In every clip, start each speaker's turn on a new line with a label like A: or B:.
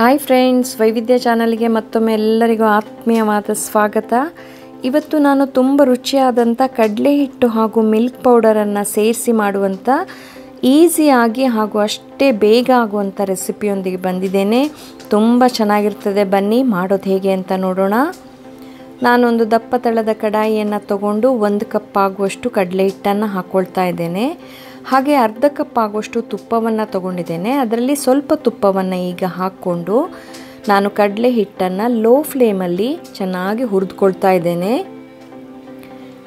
A: Hi friends ವೈವಿಧ್ಯ ಚಾನಲ್ಗೆ ಮತ್ತೊಮ್ಮೆ ಎಲ್ಲರಿಗೂ ಆತ್ಮೀಯವಾದ ಸ್ವಾಗತ. ಇವತ್ತು ನಾನು ತುಂಬ ರುಚಿಯಾದಂಥ ಕಡಲೆ ಹಿಟ್ಟು ಹಾಗೂ ಮಿಲ್ಕ್ ಪೌಡರನ್ನು ಸೇರಿಸಿ ಮಾಡುವಂಥ ಈಸಿಯಾಗಿ ಹಾಗೂ ಅಷ್ಟೇ ಬೇಗ ಆಗುವಂಥ ರೆಸಿಪಿಯೊಂದಿಗೆ ಬಂದಿದ್ದೇನೆ. ತುಂಬ ಚೆನ್ನಾಗಿರ್ತದೆ ಬನ್ನಿ, ಮಾಡೋದು ಹೇಗೆ ಅಂತ ನೋಡೋಣ. ನಾನೊಂದು ದಪ್ಪ ತಳದ ಕಡಾಯಿಯನ್ನು ತಗೊಂಡು ಒಂದು ಕಪ್ ಆಗುವಷ್ಟು ಕಡಲೆ ಹಿಟ್ಟನ್ನು ಹಾಕ್ಕೊಳ್ತಾ ಇದ್ದೇನೆ. ಹಾಗೆ ಅರ್ಧ ಕಪ್ ಆಗುವಷ್ಟು ತುಪ್ಪವನ್ನು ತಗೊಂಡಿದ್ದೇನೆ. ಅದರಲ್ಲಿ ಸ್ವಲ್ಪ ತುಪ್ಪವನ್ನು ಈಗ ಹಾಕ್ಕೊಂಡು ನಾನು ಕಡಲೆ ಹಿಟ್ಟನ್ನು ಲೋ ಫ್ಲೇಮಲ್ಲಿ ಚೆನ್ನಾಗಿ ಹುರಿದುಕೊಳ್ತಾ ಇದ್ದೇನೆ.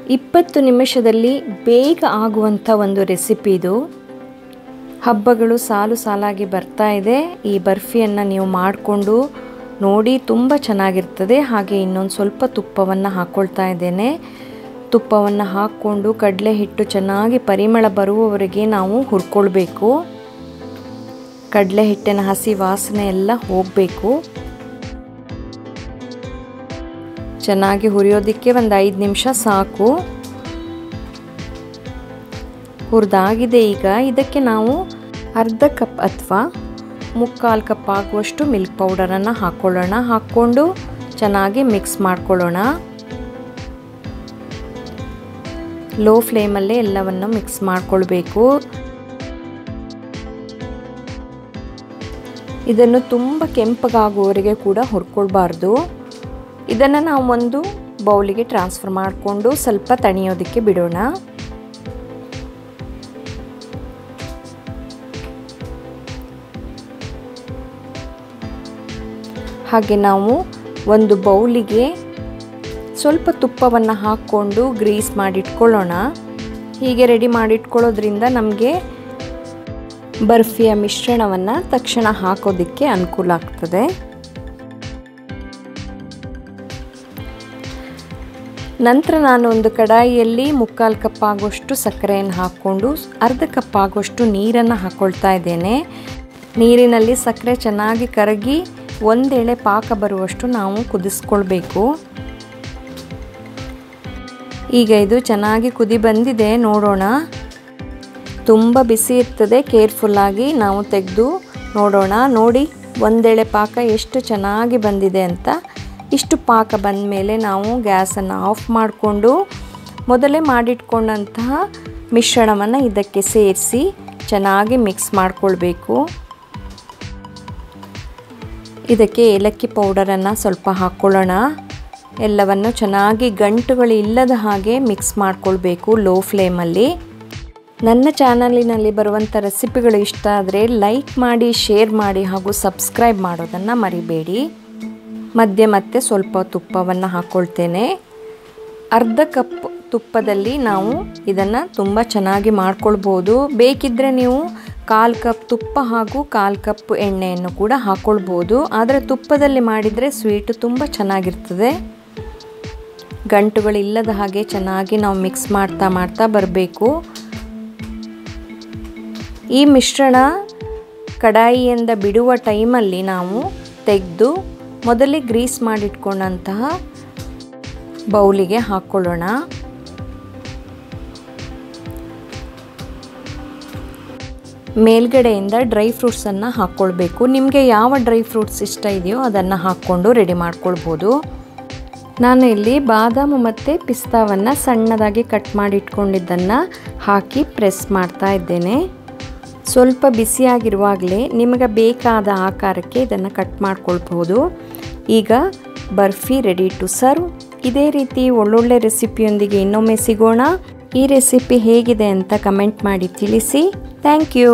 A: ಇಪ್ಪತ್ತು ನಿಮಿಷದಲ್ಲಿ ಬೇಗ ಆಗುವಂಥ ಒಂದು ರೆಸಿಪಿ ಇದು. ಹಬ್ಬಗಳು ಸಾಲು ಸಾಲಾಗಿ ಬರ್ತಾ ಇದೆ. ಈ ಬರ್ಫಿಯನ್ನು ನೀವು ಮಾಡಿಕೊಂಡು ನೋಡಿ ತುಂಬ ಚೆನ್ನಾಗಿರ್ತದೆ. ಹಾಗೆ ಇನ್ನೊಂದು ಸ್ವಲ್ಪ ತುಪ್ಪವನ್ನು ಹಾಕ್ಕೊಳ್ತಾ ಇದ್ದೇನೆ. ತುಪ್ಪವನ್ನು ಹಾಕ್ಕೊಂಡು ಕಡಲೆ ಹಿಟ್ಟು ಚೆನ್ನಾಗಿ ಪರಿಮಳ ಬರುವವರೆಗೆ ನಾವು ಹುರ್ಕೊಳ್ಬೇಕು. ಕಡಲೆ ಹಿಟ್ಟಿನ ಹಸಿ ವಾಸನೆ ಎಲ್ಲ ಹೋಗಬೇಕು. ಚೆನ್ನಾಗಿ ಹುರಿಯೋದಕ್ಕೆ ಒಂದು ಐದು ನಿಮಿಷ ಸಾಕು. ಹುರಿದಾಗಿದೆ ಈಗ. ಇದಕ್ಕೆ ನಾವು ಅರ್ಧ ಕಪ್ ಅಥವಾ ಮುಕ್ಕಾಲು ಕಪ್ ಆಗುವಷ್ಟು ಮಿಲ್ಕ್ ಪೌಡರನ್ನು ಹಾಕ್ಕೊಳ್ಳೋಣ ಹಾಕ್ಕೊಂಡು ಚೆನ್ನಾಗಿ ಮಿಕ್ಸ್ ಮಾಡ್ಕೊಳ್ಳೋಣ. ಲೋ ಫ್ಲೇಮಲ್ಲೇ ಎಲ್ಲವನ್ನು ಮಿಕ್ಸ್ ಮಾಡಿಕೊಳ್ಬೇಕು. ಇದನ್ನು ತುಂಬ ಕೆಂಪಗಾಗುವವರೆಗೆ ಕೂಡ ಹುರ್ಕೊಳ್ಬಾರ್ದು. ಇದನ್ನು ನಾವು ಒಂದು ಬೌಲಿಗೆ ಟ್ರಾನ್ಸ್ಫರ್ ಮಾಡಿಕೊಂಡು ಸ್ವಲ್ಪ ತಣಿಯೋದಕ್ಕೆ ಬಿಡೋಣ. ಹಾಗೆ ನಾವು ಒಂದು ಬೌಲಿಗೆ ಸ್ವಲ್ಪ ತುಪ್ಪವನ್ನು ಹಾಕ್ಕೊಂಡು ಗ್ರೀಸ್ ಮಾಡಿಟ್ಕೊಳ್ಳೋಣ. ಹೀಗೆ ರೆಡಿ ಮಾಡಿಟ್ಕೊಳ್ಳೋದ್ರಿಂದ ನಮಗೆ ಬರ್ಫಿಯ ಮಿಶ್ರಣವನ್ನು ತಕ್ಷಣ ಹಾಕೋದಕ್ಕೆ ಅನುಕೂಲ ಆಗ್ತದೆ. ನಂತರ ನಾನು ಒಂದು ಕಡಾಯಿಯಲ್ಲಿ ಮುಕ್ಕಾಲು ಕಪ್ ಆಗುವಷ್ಟು ಸಕ್ಕರೆಯನ್ನು ಹಾಕ್ಕೊಂಡು ಅರ್ಧ ಕಪ್ ಆಗುವಷ್ಟು ನೀರನ್ನು ಹಾಕ್ಕೊಳ್ತಾ ಇದ್ದೇನೆ. ನೀರಿನಲ್ಲಿ ಸಕ್ಕರೆ ಚೆನ್ನಾಗಿ ಕರಗಿ ಒಂದೆಳೆ ಪಾಕ ಬರುವಷ್ಟು ನಾವು ಕುದಿಸ್ಕೊಳ್ಬೇಕು. ಈಗ ಇದು ಚೆನ್ನಾಗಿ ಕುದಿ ಬಂದಿದೆ, ನೋಡೋಣ. ತುಂಬ ಬಿಸಿ ಇರ್ತದೆ ಕೇರ್ಫುಲ್ಲಾಗಿ ನಾವು ತೆಗೆದು ನೋಡೋಣ. ನೋಡಿ, ಒಂದೆಳೆ ಪಾಕ ಎಷ್ಟು ಚೆನ್ನಾಗಿ ಬಂದಿದೆ ಅಂತ. ಇಷ್ಟು ಪಾಕ ಬಂದ ಮೇಲೆ ನಾವು ಗ್ಯಾಸನ್ನು ಆಫ್ ಮಾಡಿಕೊಂಡು ಮೊದಲೇ ಮಾಡಿಟ್ಕೊಂಡಂತಹ ಮಿಶ್ರಣವನ್ನು ಇದಕ್ಕೆ ಸೇರಿಸಿ ಚೆನ್ನಾಗಿ ಮಿಕ್ಸ್ ಮಾಡಿಕೊಳ್ಬೇಕು. ಇದಕ್ಕೆ ಏಲಕ್ಕಿ ಪೌಡರನ್ನು ಸ್ವಲ್ಪ ಹಾಕ್ಕೊಳ್ಳೋಣ. ಎಲ್ಲವನ್ನು ಚೆನ್ನಾಗಿ ಗಂಟುಗಳು ಇಲ್ಲದ ಹಾಗೆ ಮಿಕ್ಸ್ ಮಾಡ್ಕೊಳ್ಬೇಕು ಲೋ ಫ್ಲೇಮಲ್ಲಿ ನನ್ನ ಚಾನಲಿನಲ್ಲಿ ಬರುವಂಥ ರೆಸಿಪಿಗಳು ಇಷ್ಟ ಆದರೆ ಲೈಕ್ ಮಾಡಿ ಶೇರ್ ಮಾಡಿ ಹಾಗೂ ಸಬ್ಸ್ಕ್ರೈಬ್ ಮಾಡೋದನ್ನು ಮರಿಬೇಡಿ. ಮಧ್ಯೆ ಮತ್ತೆ ಸ್ವಲ್ಪ ತುಪ್ಪವನ್ನು ಹಾಕ್ಕೊಳ್ತೇನೆ ಅರ್ಧ ಕಪ್ ತುಪ್ಪದಲ್ಲಿ ನಾವು ಇದನ್ನು ತುಂಬ ಚೆನ್ನಾಗಿ ಮಾಡ್ಕೊಳ್ಬೋದು. ಬೇಕಿದ್ದರೆ ನೀವು ಕಾಲು ಕಪ್ ತುಪ್ಪ ಹಾಗೂ ಕಾಲು ಕಪ್ ಎಣ್ಣೆಯನ್ನು ಕೂಡ ಹಾಕ್ಕೊಳ್ಬೋದು ಆದರೆ ತುಪ್ಪದಲ್ಲಿ ಮಾಡಿದರೆ ಸ್ವೀಟು ತುಂಬ ಚೆನ್ನಾಗಿರ್ತದೆ. ಗಂಟುಗಳಿಲ್ಲದ ಹಾಗೆ ಚೆನ್ನಾಗಿ ನಾವು ಮಿಕ್ಸ್ ಮಾಡ್ತಾ ಮಾಡ್ತಾ ಬರಬೇಕು. ಈ ಮಿಶ್ರಣ ಕಡಾಯಿಯಿಂದ ಬಿಡುವ ಟೈಮಲ್ಲಿ ನಾವು ತೆಗೆದು ಮೊದಲೇ ಗ್ರೀಸ್ ಮಾಡಿಟ್ಕೊಂಡಂತಹ ಬೌಲಿಗೆ ಹಾಕ್ಕೊಳ್ಳೋಣ. ಮೇಲ್ಗಡೆಯಿಂದ ಡ್ರೈ ಫ್ರೂಟ್ಸನ್ನು ಹಾಕ್ಕೊಳ್ಬೇಕು. ನಿಮಗೆ ಯಾವ ಡ್ರೈ ಫ್ರೂಟ್ಸ್ ಇಷ್ಟ ಇದೆಯೋ ಅದನ್ನು ಹಾಕ್ಕೊಂಡು ರೆಡಿ ಮಾಡ್ಕೊಳ್ಬೋದು. ನಾನು ಇಲ್ಲಿ ಬಾದಾಮು ಮತ್ತು ಪಿಸ್ತಾವನ್ನು ಸಣ್ಣದಾಗಿ ಕಟ್ ಮಾಡಿ ಇಟ್ಕೊಂಡಿದ್ದನ್ನು ಹಾಕಿ ಪ್ರೆಸ್ ಮಾಡ್ತಾ ಇದ್ದೇನೆ. ಸ್ವಲ್ಪ ಬಿಸಿಯಾಗಿರುವಾಗಲೇ ನಿಮಗೆ ಬೇಕಾದ ಆಕಾರಕ್ಕೆ ಇದನ್ನು ಕಟ್ ಮಾಡ್ಕೊಳ್ಬೋದು ಈಗ ಬರ್ಫಿ ರೆಡಿ ಟು ಸರ್ವ್ ಇದೇ ರೀತಿ ಒಳ್ಳೊಳ್ಳೆ ರೆಸಿಪಿಯೊಂದಿಗೆ ಇನ್ನೊಮ್ಮೆ ಸಿಗೋಣ. ಈ ರೆಸಿಪಿ ಹೇಗಿದೆ ಅಂತ ಕಮೆಂಟ್ ಮಾಡಿ ತಿಳಿಸಿ. Thank you.